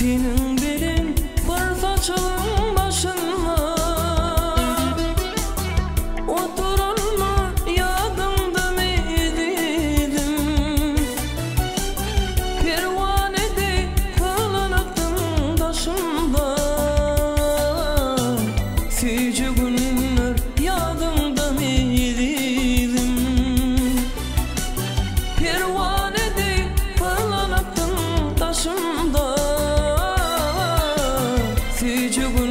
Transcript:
Senin belin Feci günler